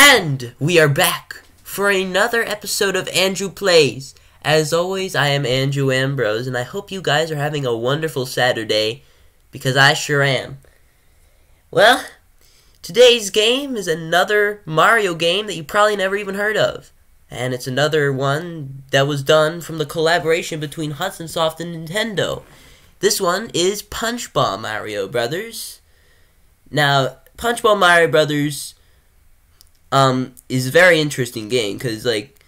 And we are back for another episode of Andrew Plays. As always, I am Andrew Ambrose, and I hope you guys are having a wonderful Saturday, because I sure am. Well, today's game is another Mario game that you probably never even heard of. And it's another one that was done from the collaboration between Hudson Soft and Nintendo. This one is Punchball Mario Brothers. Now, Punchball Mario Brothers um, is a very interesting game because like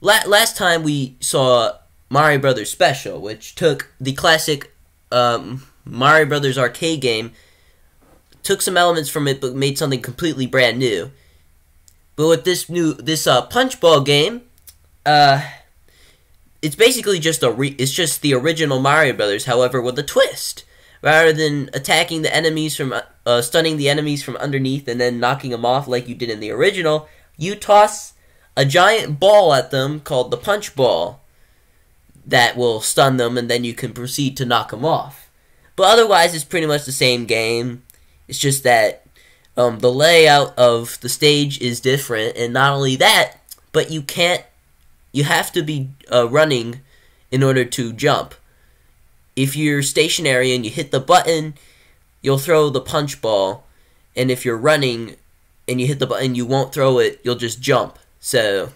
la- last time we saw Mario Brothers Special, which took the classic um, Mario Brothers arcade game, took some elements from it, but made something completely brand new. But with this new this uh, Punchball game, uh, it's basically just a re- it's just the original Mario Brothers, however, with a twist. Rather than attacking the enemies from uh, stunning the enemies from underneath and then knocking them off like you did in the original, you toss a giant ball at them called the punch ball that will stun them and then you can proceed to knock them off. But otherwise, it's pretty much the same game. It's just that um, the layout of the stage is different, and not only that, but you can't. You have to be uh, running in order to jump. If you're stationary and you hit the button, you'll throw the punch ball, and if you're running and you hit the button, you won't throw it. You'll just jump. So,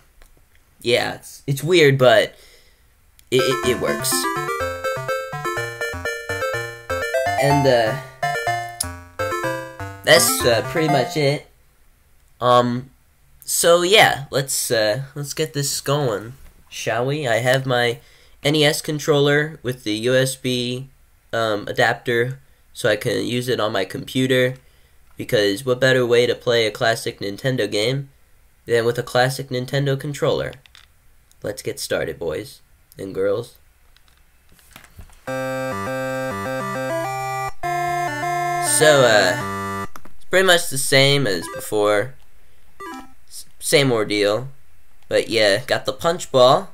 yeah, it's it's weird, but it it, it works. And uh, that's uh, pretty much it. Um, so yeah, let's uh, let's get this going, shall we? I have my NES controller with the USB um, adapter so I can use it on my computer because what better way to play a classic Nintendo game than with a classic Nintendo controller? Let's get started, boys and girls. So, uh, it's pretty much the same as before. S same ordeal. But yeah, got the punch ball.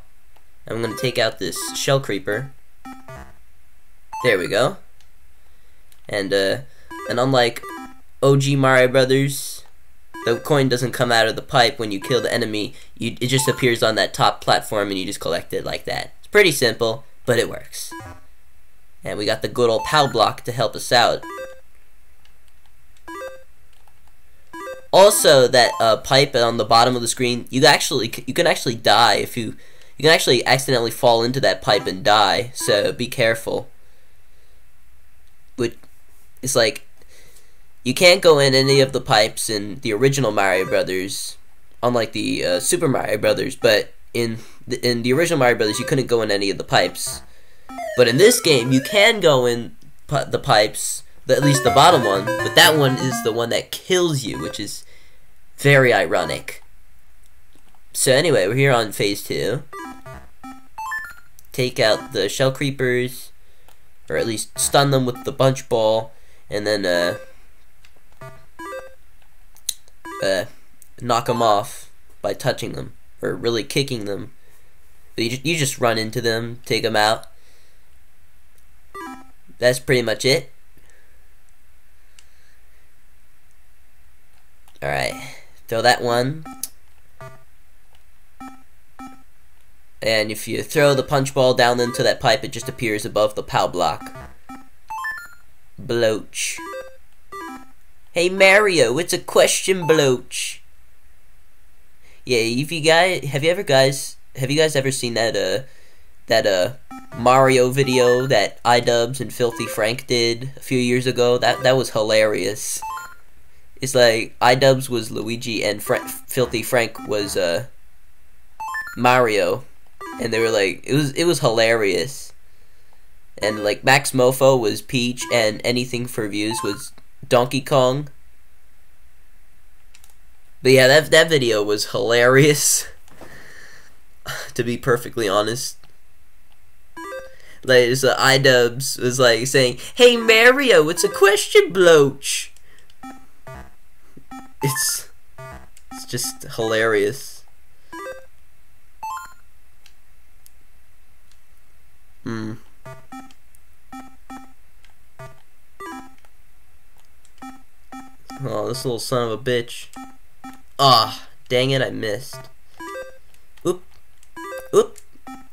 I'm gonna take out this shell creeper. There we go. And uh, and unlike OG Mario Brothers, the coin doesn't come out of the pipe when you kill the enemy. You it just appears on that top platform and you just collect it like that. It's pretty simple, but it works. And we got the good old POW block to help us out. Also, that uh, pipe on the bottom of the screen, you actually you can actually die if you you can actually accidentally fall into that pipe and die. So be careful. But it's like you can't go in any of the pipes in the original Mario Brothers, unlike the uh, Super Mario Brothers. But in the, in the original Mario Brothers, you couldn't go in any of the pipes. But in this game, you can go in the pipes, the, at least the bottom one. But that one is the one that kills you, which is very ironic. So anyway, we're here on phase two. Take out the shell creepers, or at least stun them with the punch ball, and then uh, uh, knock them off by touching them or really kicking them. You you just run into them, take them out. That's pretty much it. Alright, throw that one. And if you throw the punch ball down into that pipe, it just appears above the POW block. Bloach. Hey Mario, it's a question, Bloach. Yeah, if you guys have you ever guys have you guys ever seen that uh that uh Mario video that iDubbbz and Filthy Frank did a few years ago? That that was hilarious. It's like iDubbbz was Luigi and Fra Filthy Frank was uh Mario, and they were like it was it was hilarious. And like Maxmoefoe was Peach, and anything for views was Donkey Kong. But yeah, that that video was hilarious. to be perfectly honest. Like so iDubbbz was like saying, Hey Mario, it's a question bloach. It's it's just hilarious. Hmm. Oh, this little son of a bitch. Ah, Dang it, I missed. Oop. Oop.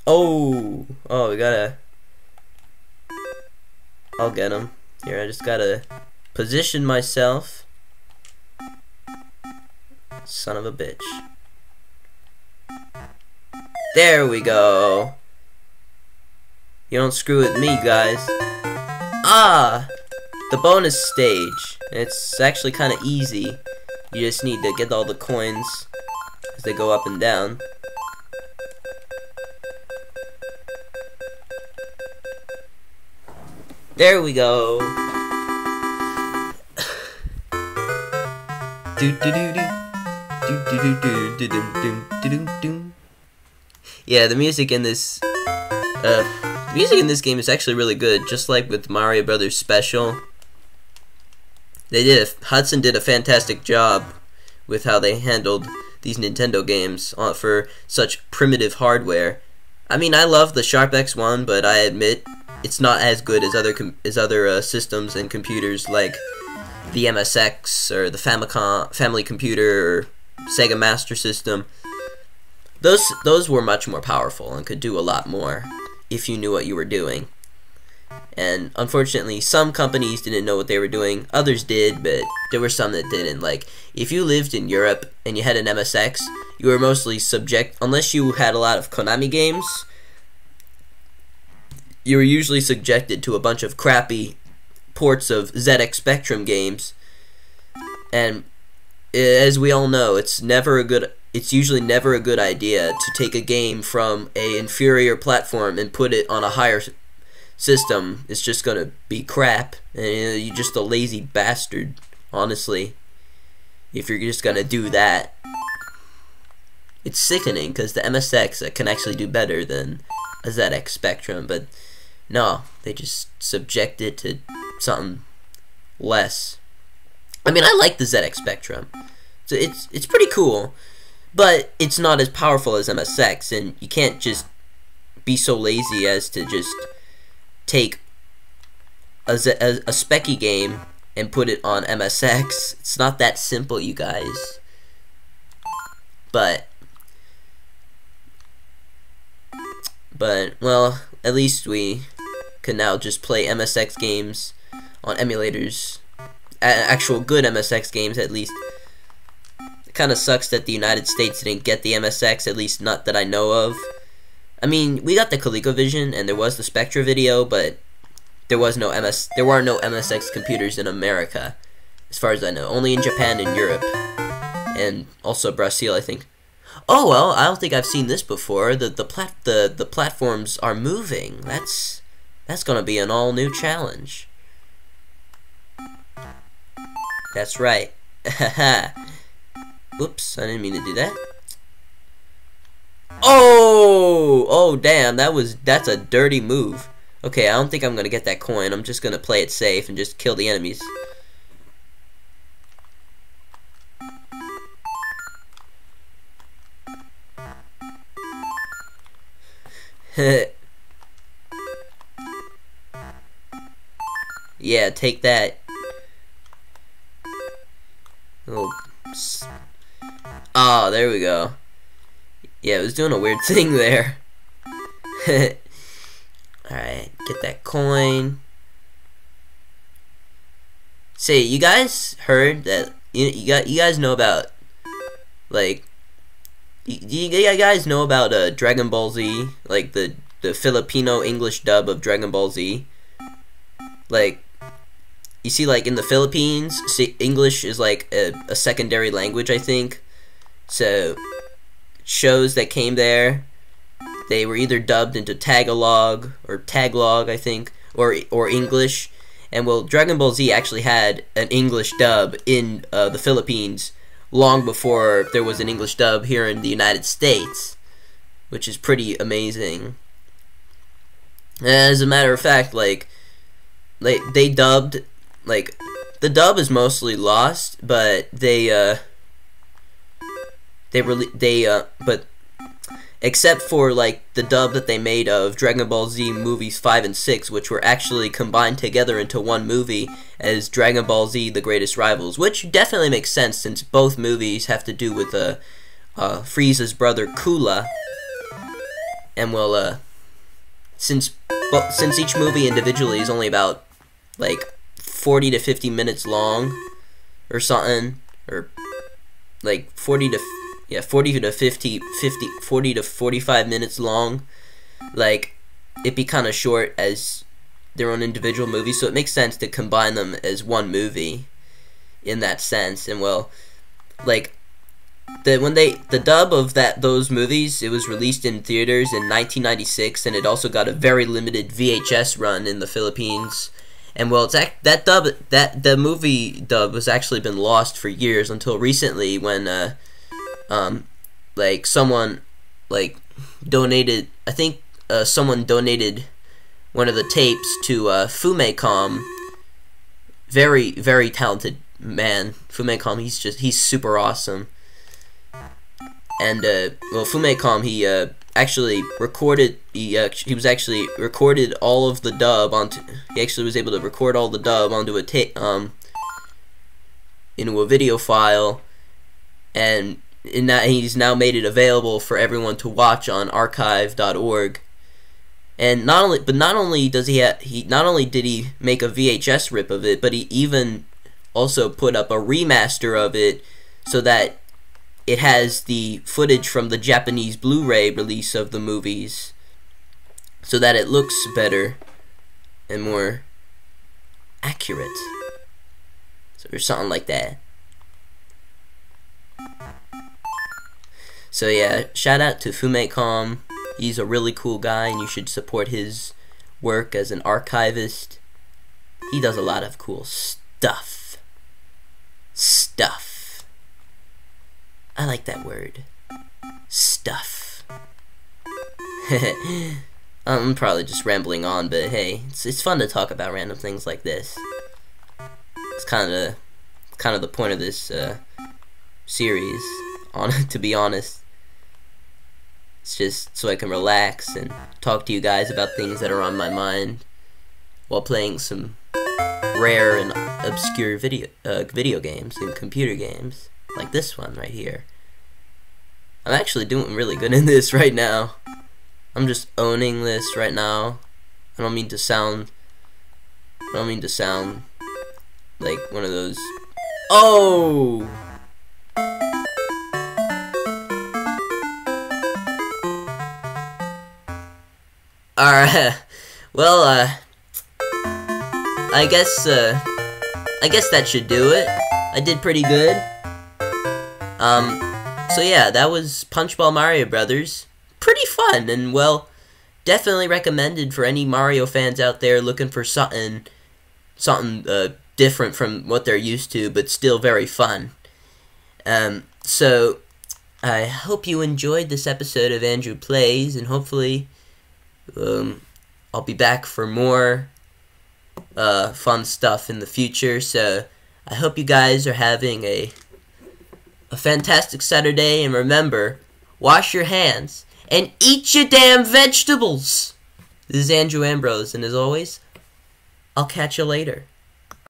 Oh. Oh, we gotta... I'll get him. Here, I just gotta position myself. Son of a bitch. There we go. You don't screw with me, guys. Ah! The bonus stage. It's actually kind of easy. You just need to get all the coins as they go up and down. There we go. Yeah, the music in this uh, music in this game is actually really good, just like with Mario Brothers Special. They did a, Hudson did a fantastic job with how they handled these Nintendo games for such primitive hardware. I mean, I love the Sharp X1, but I admit it's not as good as other as other uh, systems and computers like the MSX or the Famicom Family Computer or Sega Master System. Those those were much more powerful and could do a lot more if you knew what you were doing. And unfortunately, some companies didn't know what they were doing. Others did, but there were some that didn't. Like, if you lived in Europe and you had an MSX, you were mostly subject, unless you had a lot of Konami games, you were usually subjected to a bunch of crappy ports of ZX Spectrum games. And eh, as we all know, it's never a good it's usually never a good idea to take a game from a inferior platform and put it on a higher system. It's just gonna be crap, and you're just a lazy bastard, honestly. If you're just gonna do that, it's sickening because the MSX uh, can actually do better than a ZX Spectrum, but no, they just subject it to something less. I mean, I like the ZX Spectrum. So it's it's pretty cool, but it's not as powerful as MSX, and you can't just be so lazy as to just take a, a, a Speccy game and put it on MSX. It's not that simple, you guys. But, but, well, at least we can now just play MSX games on emulators. actual good MSX games, at least. Kind of sucks that the United States didn't get the MSX, at least not that I know of. I mean, we got the ColecoVision and there was the Spectravideo, but there was no MS. There were no MSX computers in America, as far as I know. Only in Japan and Europe, and also Brazil, I think. Oh well, I don't think I've seen this before. The the plat the the platforms are moving. That's that's gonna be an all new challenge. That's right. Oops, I didn't mean to do that. Oh! Oh, damn, that was, that's a dirty move. Okay, I don't think I'm gonna get that coin. I'm just gonna play it safe and just kill the enemies. yeah, take that. Oh, oh, there we go. Yeah, it was doing a weird thing there. Alright, get that coin. Say, you guys heard that, you, you, got, you guys know about, like, you, you guys know about uh, Dragon Ball Z? Like, the, the Filipino English dub of Dragon Ball Z? Like, you see, like, in the Philippines, English is, like, a, a secondary language, I think. So, shows that came there, they were either dubbed into Tagalog or Tagalog, I think, or or English. And well, Dragon Ball Z actually had an English dub in uh, the Philippines long before there was an English dub here in the United States, which is pretty amazing. As a matter of fact, like, like they dubbed, like, the dub is mostly lost, but they uh, they really they uh but except for like the dub that they made of Dragon Ball Z movies 5 and 6 which were actually combined together into one movie as Dragon Ball Z The Greatest Rivals which definitely makes sense since both movies have to do with uh uh, Frieza's brother Kula, and well, uh, since well, since each movie individually is only about like 40 to 50 minutes long or something or like 40 to yeah 40 to 50 50 40 to 45 minutes long. Like it'd be kind of short as their own individual movies so it makes sense to combine them as one movie in that sense and well like the when they the dub of that those movies it was released in theaters in 1996 and it also got a very limited VHS run in the Philippines. And well it's act, that dub that the movie dub has actually been lost for years until recently when uh um like someone like donated I think uh, someone donated one of the tapes to uh, FumeiCom. Very very talented man FumeiCom. He's just he's super awesome. And uh, well, FumeiCom he uh, actually recorded he uh, he was actually recorded all of the dub onto he actually was able to record all the dub onto a tape um into a video file, and in that he's now made it available for everyone to watch on archive.org. And not only, but not only does he ha- he not only did he make a VHS rip of it, but he even also put up a remaster of it so that it has the footage from the Japanese Blu-ray release of the movies so that it looks better and more accurate. So or something like that. So yeah, shout out to FumeiCom. He's a really cool guy and you should support his work as an archivist. He does a lot of cool stuff. Stuff. I like that word. Stuff. I'm probably just rambling on, but hey, it's, it's fun to talk about random things like this. It's kind of kind of the point of this uh, series, on to be honest. It's just so I can relax and talk to you guys about things that are on my mind while playing some rare and obscure video uh, video games and computer games like this one right here. I'm actually doing really good in this right now. I'm just owning this right now. I don't mean to sound I don't mean to sound like one of those Oh Alright well uh I guess uh I guess that should do it. I did pretty good. Um, so yeah, that was Punchball Mario Brothers. Pretty fun, and well, definitely recommended for any Mario fans out there looking for something, something uh, different from what they're used to, but still very fun. Um, so I hope you enjoyed this episode of Andrew Plays, and hopefully, um, I'll be back for more uh, fun stuff in the future. So I hope you guys are having a a fantastic Saturday, and remember, wash your hands and eat your damn vegetables. This is Andrew Ambrose, and as always, I'll catch you later.